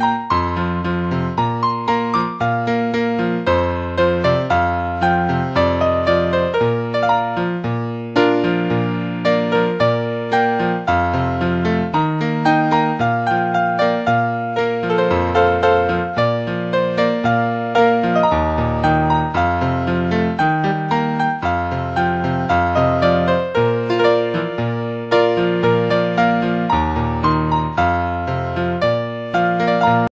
you